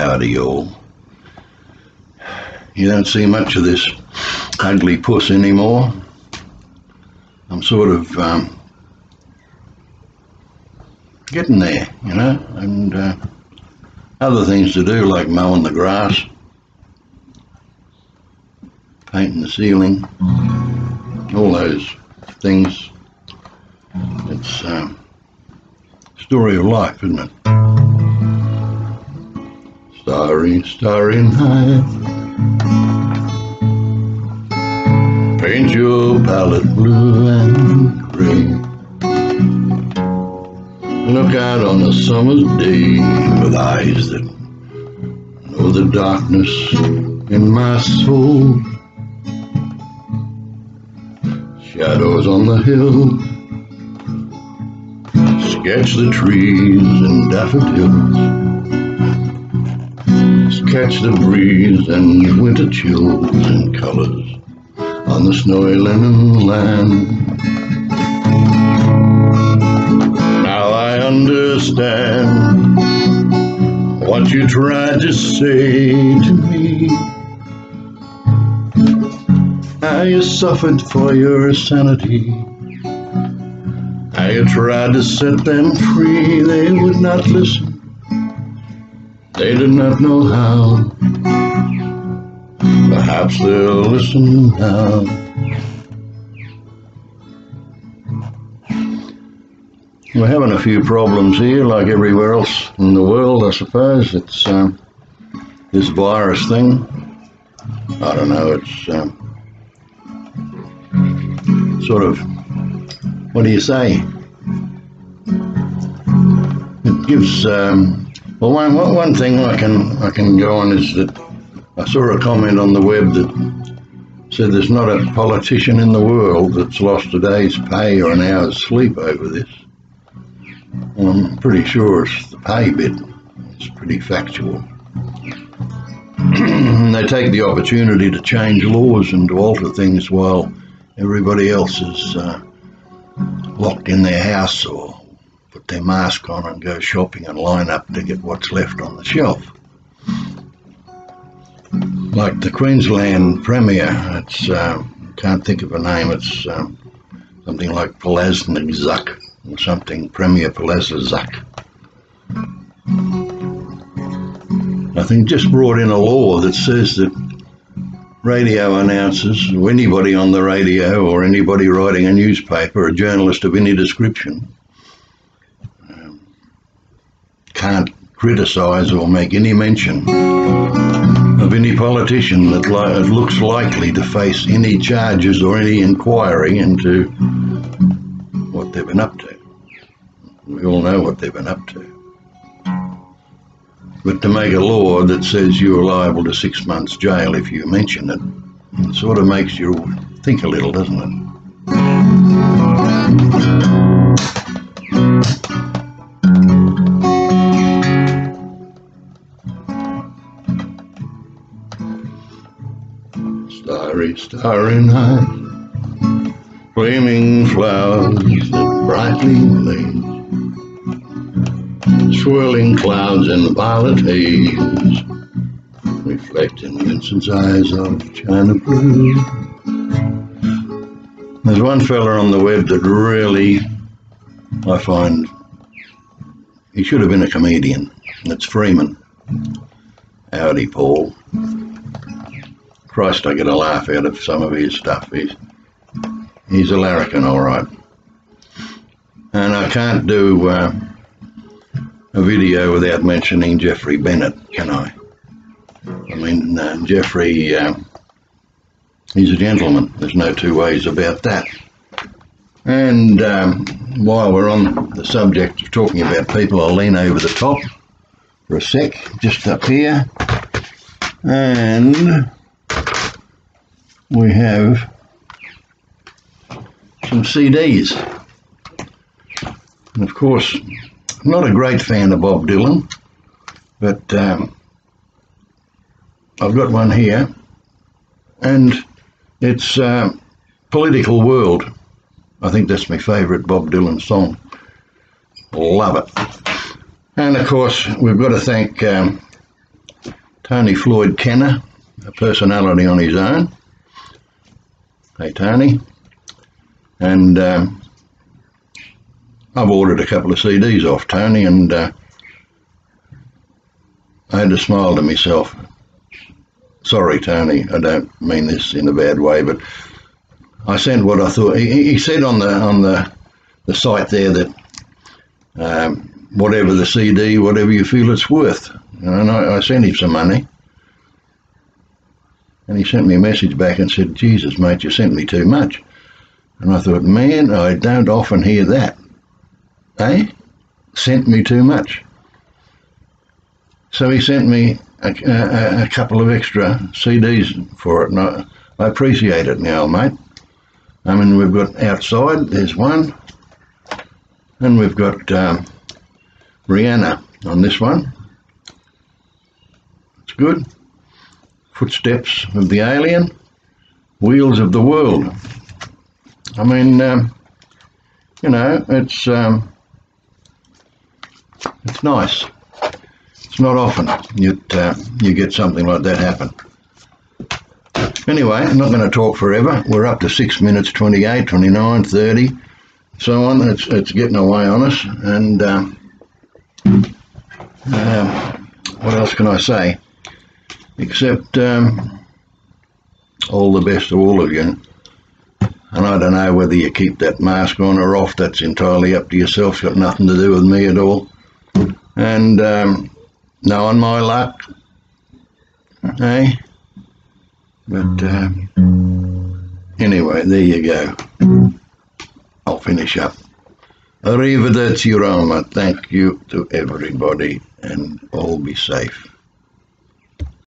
Howdy all. You don't see much of this ugly puss anymore. I'm sort of um, getting there, you know, and uh, other things to do like mowing the grass, painting the ceiling, all those things. It's um, story of life, isn't it? Starry, starry night. Paint your palette blue and green. Look out on a summer's day with eyes that know the darkness in my soul. Shadows on the hill sketch the trees and daffodils. Catch the breeze and winter chills and colors on the snowy linen land. Now I understand what you tried to say to me. How you suffered for your sanity. How you tried to set them free. They would not listen. They did not know how. Perhaps they'll listen now. We're having a few problems here, like everywhere else in the world, I suppose. It's um, this virus thing. I don't know, it's um, sort of, what do you say? It gives, um, well, one, one thing I can, I can go on is that I saw a comment on the web that said there's not a politician in the world that's lost a day's pay or an hour's sleep over this. I'm pretty sure it's the pay bit. It's pretty factual. they take the opportunity to change laws and to alter things while everybody else is uh, locked in their house or put their mask on and go shopping and line up to get what's left on the shelf. Like the Queensland Premier, it's uh, can't think of a name. It's um, something like Palaznik or something, Premier Palaznik. I think just brought in a law that says that radio announcers, anybody on the radio, or anybody writing a newspaper, a journalist of any description, um, can't criticise or make any mention of any politician that, li looks likely to face any charges or any inquiry into what they've been up to. We all know what they've been up to. But to make a law that says you're liable to six months jail if you mention it, it sort of makes you think a little, doesn't it? Starry, starry night, flaming flowers that brightly blaze swirling clouds in violet haze, reflect in Vincent's eyes of china blue. There's one fella on the web that really, I find, he should have been a comedian. That's Freeman. Howdy, Paul. Christ, I get a laugh out of some of his stuff. He's, he's a larrikin, all right. And I can't do uh, a video without mentioning Geoffrey Bennett, can I? I mean, uh, Geoffrey, uh, he's a gentleman. There's no two ways about that. And um, while we're on the subject of talking about people, I'll lean over the top for a sec, just up here. And we have some CDs. And of course, I'm not a great fan of Bob Dylan, but um, I've got one here, and it's uh, Political World. I think that's my favourite Bob Dylan song. Love it. And of course, we've got to thank um, Tony Floyd Kenner, a personality on his own. Hey, Tony. And um, I've ordered a couple of CDs off Tony, and uh, I had to smile to myself. Sorry, Tony, I don't mean this in a bad way, but I sent what I thought. He, he said on the on the the site there that um, whatever the CD, whatever you feel it's worth. And I, I sent him some money. And he sent me a message back and said, Jesus, mate, you sent me too much. And I thought, man, I don't often hear that. Eh? Sent me too much. So he sent me a, a, a couple of extra CDs for it, and I, I appreciate it now, mate. I mean, we've got outside, there's one, and we've got um, Rihanna on this one. It's good. Footsteps of the Alien, Wheels of the World. I mean, um, you know, it's um, it's nice. It's not often you uh, you get something like that happen. Anyway, I'm not going to talk forever. We're up to 6 minutes 28, 29, 30, so on. It's, it's getting away on us. And um, what else can I say? Except um, all the best to all of you. And I don't know whether you keep that mask on or off. That's entirely up to yourself. Got nothing to do with me at all. And um, knowing my luck, eh? But uh, anyway, there you go. I'll finish up. Arrivederci Roma. Thank you to everybody and all be safe.